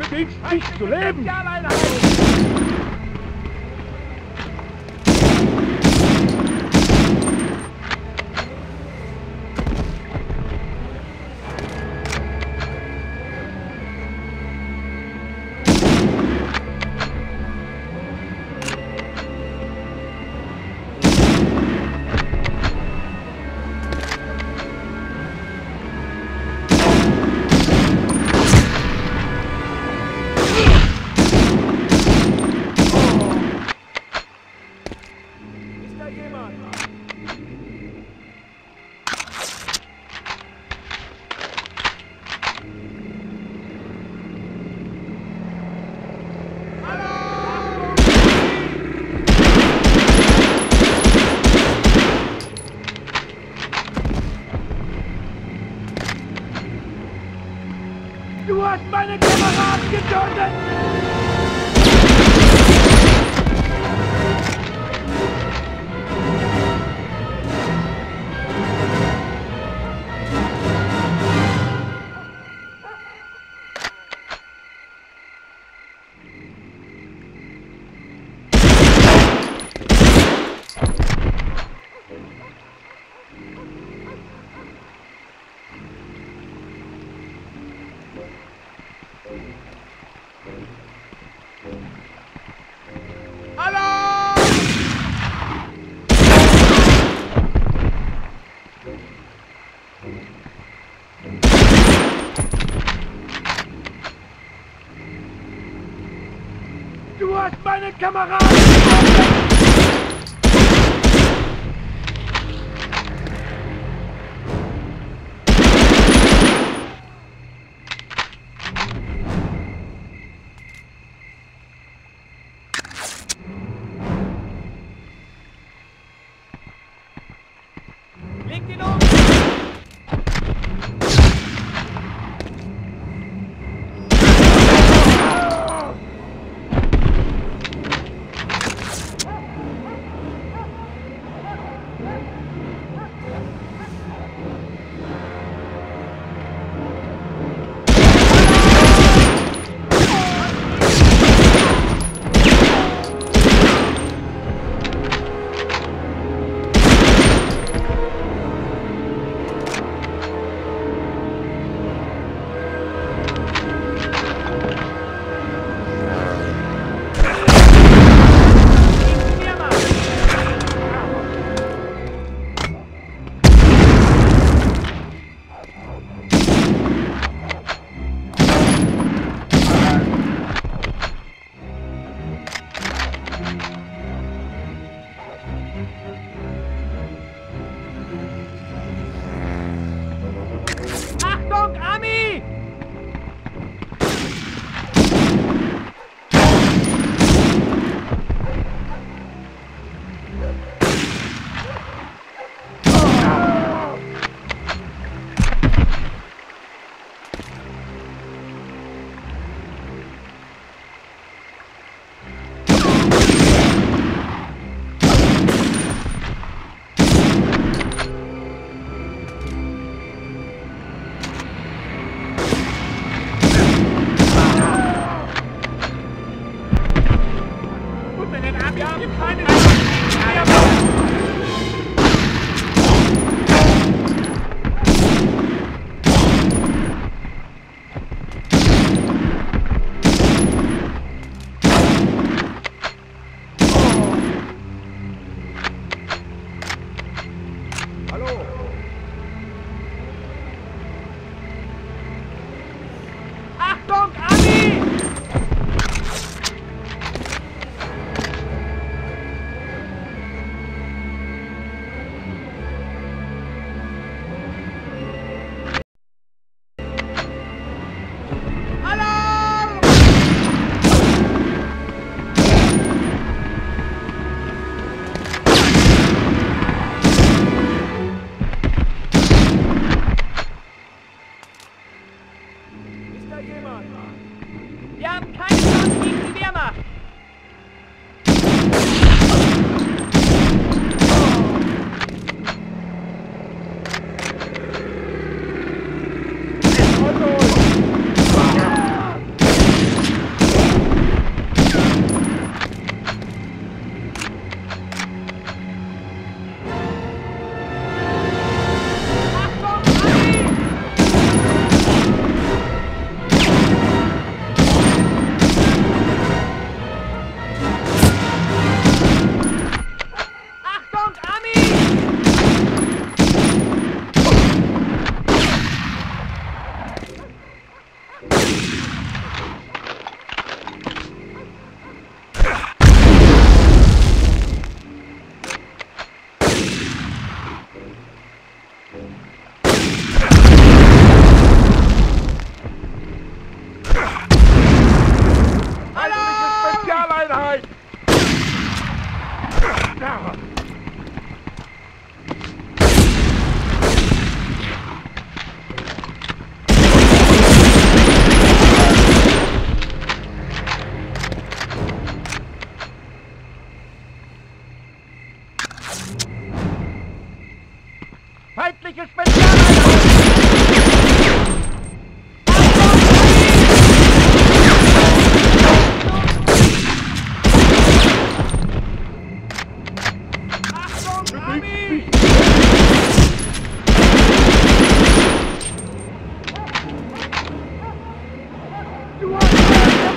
bewegst dich zu leben! Kameraden getötet! Du hast meine Kameraden getötet! Leg ihn um!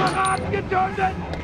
Kameraden getötet!